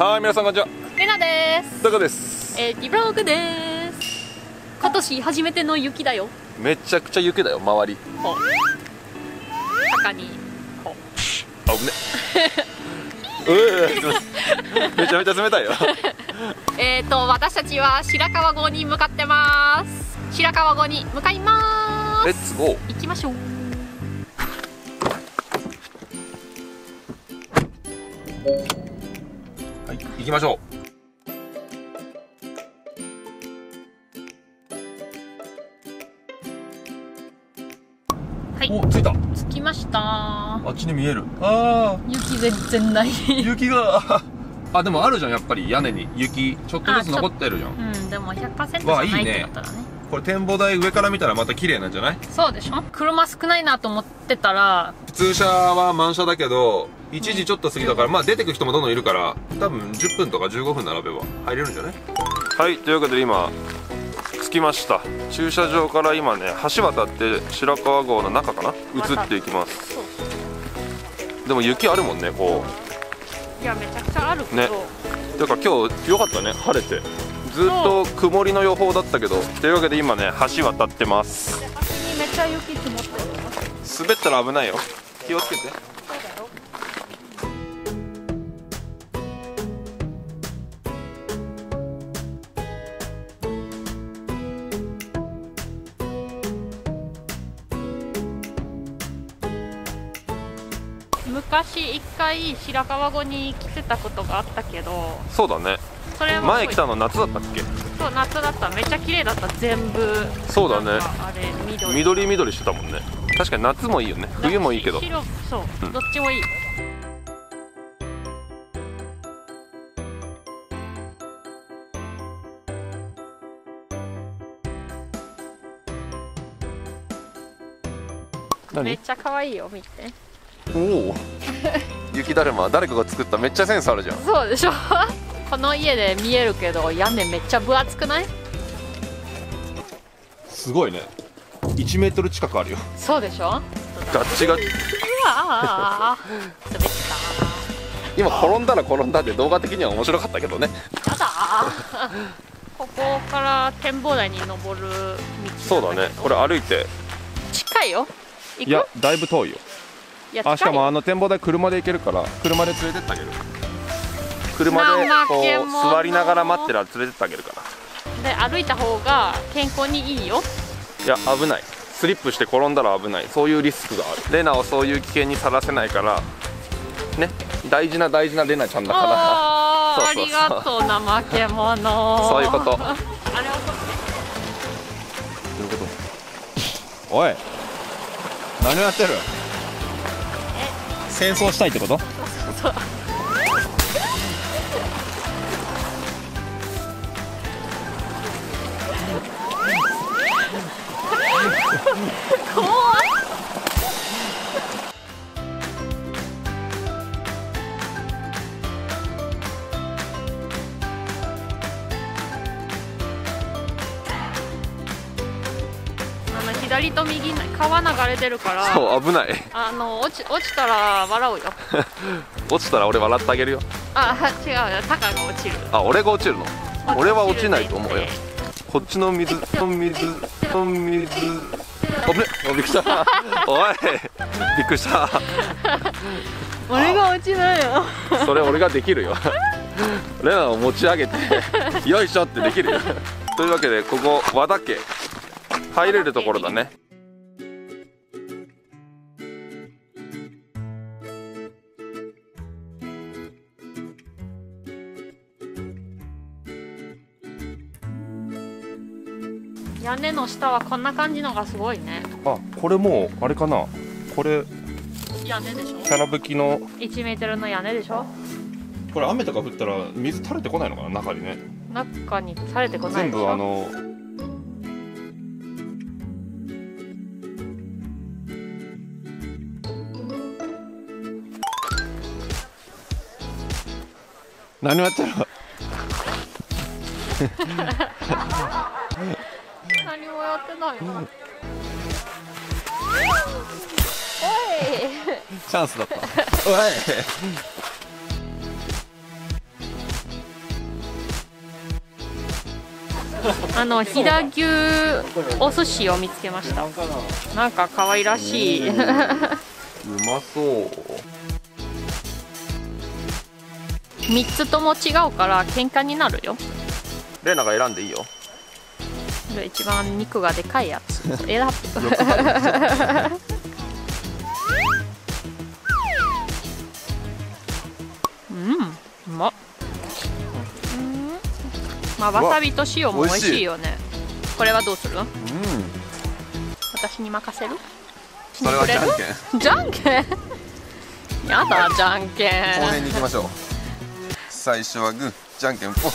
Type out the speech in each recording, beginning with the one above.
はい皆さんこんにちは。レナです。どこです。えー、リブログです。今年初めての雪だよ。めちゃくちゃ雪だよ周り。ほ坂にほあぶね。うえめちゃめちゃ冷たいよ。えーと私たちは白川郷に向かってます。白川郷に向かいまレッす。ツゴー行きましょうはい行きましょはい。お着いた。着きました。あっちに見える。あ雪全然ない。ー雪が。あでもあるじゃんやっぱり。屋根に。雪ちょっとずつ残ってるじゃん。うんでも100%じゃないってなったらね。これ展望台上から見たらまた綺麗なんじゃない？そうでしょ。車少ないなと思ってたら。普通車は満車だけど1時ちょっと過ぎたから、まあ出てく人もどんどんいるから多分10分とか15分並べば入れるんじゃない？はいというわけで今着きました。駐車場から今ね橋渡って白川郷の中かな？移っていきます。でも雪あるもんねこいやめちゃくちゃあるけど、ね。うだから今日よかったね晴れて。ずっと曇りの予報だったけどというわけで今ね橋渡ってます。めっちゃ雪積もってるよ滑ったら危ないよ。気をつけて昔一回白川郷に来てたことがあったけどそうだね。それは前来たの夏だったっけ？そう夏だった。めっちゃ綺麗だった。全部。そうだね。あれ緑。緑緑してたもんね。確かに夏もいいよね。冬もいいけど。白そう、うん。どっちもいい。めっ何ちゃ可愛いよ見ておお。雪だるま。誰かが作っためっちゃセンスあるじゃん。そうでしょ。この家で見えるけど屋根めっちゃ分厚くない？すごいね。1メートル近くあるよ。そうでしょ。ガッチガチ。うわー。滑った今転んだら転んだって動画的には面白かったけどね。やだー。ここから展望台に登る道そうだね。これ歩いて。近いよ。いやだいぶ遠いよあしかもあの展望台車で行けるから車で連れてってあげる。車でこう者座りながら待ってら連れてってあげるから。で歩いた方が健康にいいよ。いや危ない。スリップして転んだら危ない。そういうリスクがある。レナをそういう危険にさらせないからね。大事な大事なレナちゃんだから。あーあそうそうそう。りがとう怠け者そういうこと。あれを取ってどういうこと？おい。何をやってる？戦争したいってこと？そう。左と右川流れてるからそう危ない。あの落ち落ちたら笑うよ。落ちたら俺笑ってあげるよ。あ違うよ。タカが落ちる。あ俺が落ちるの？俺は落ちないと思うよ。こっちの水の水の水。あぶね？あびっくりした。おい。びっくりした。俺が落ちないよ。それ俺ができるよ。レナを持ち上げてよいしょってできるよ。というわけでここ和田家入れるところだね。屋根の下はこんな感じのがすごいね。あこれもうあれかな。これ屋根でしょ？キャラ吹きの。1メートルの屋根でしょ？これ雨とか降ったら水垂れてこないのかな？中にね。中にされてこない全でしょ？部あの何をやってるの？何もやってないのおいチャンスだった。おい。あの飛騨牛お寿司を見つけました。なんか可愛らしい。うまそう。3つとも違うから喧嘩になるよ。レナが選んでいいよ。で一番肉がでかいやつ。選ぶ。うんうま。っうん。まあわさびと塩も美味しいよね。これはどうする？うん。私に任せる？それはじゃんけん。じゃんけん？やだじゃんけん。後編に行きましょう最初はグーじゃんけんぽん。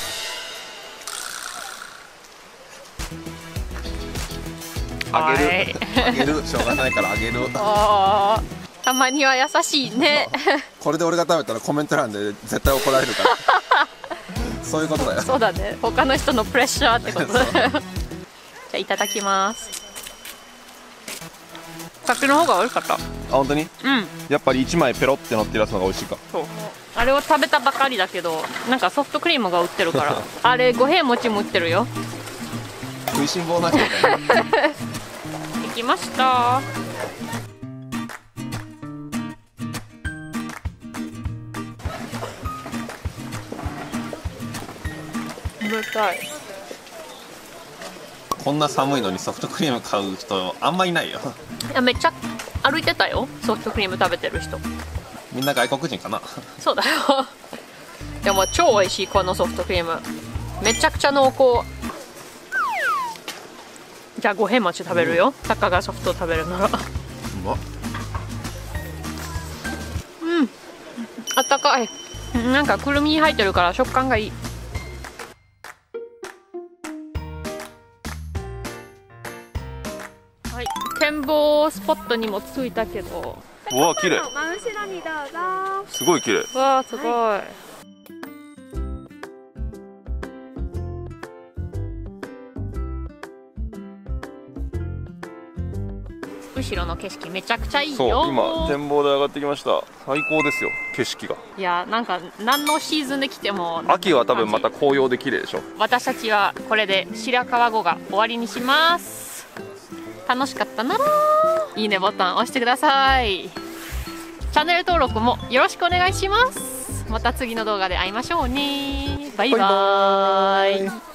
あげる。あげる。しょうがないからあげる。たまには優しいね。これで俺が食べたらコメント欄で絶対怒られるから。そういうことだよ。そうだね。他の人のプレッシャーってこと。じゃあいただきます。さっきの方が美味しかった。あ本当に？うん。やっぱり1枚ペロって乗ってるやつの方が美味しいか。そうあれを食べたばかりだけどなんかソフトクリームが売ってるから。あれ五平餅も売ってるよ。食いしん坊な人だよ。ねできました。食べたい。こんな寒いのにソフトクリーム買う人あんまいないよ。いやめっちゃ歩いてたよ。ソフトクリーム食べてる人みんな外国人かな？そうだよ。でも超美味しいこのソフトクリーム。めちゃくちゃ濃厚。じゃあ五平餅食べるよ、タカがソフト食べるなら。うまあったかい。なんかくるみ入ってるから食感がいい。はい。展望スポットにも着いたけどうわ綺麗真後ろにどうぞ。すごい綺麗わあすごい、後ろの景色めちゃくちゃいいよ。そう今展望台上がってきました。最高ですよ景色が。いやなんか何のシーズンで来ても秋は多分また紅葉で綺麗でしょ。私たちはこれで白川郷が終わりにします。楽しかったならいいねボタン押してください。チャンネル登録もよろしくお願いします。また次の動画で会いましょうね。バイバーイ。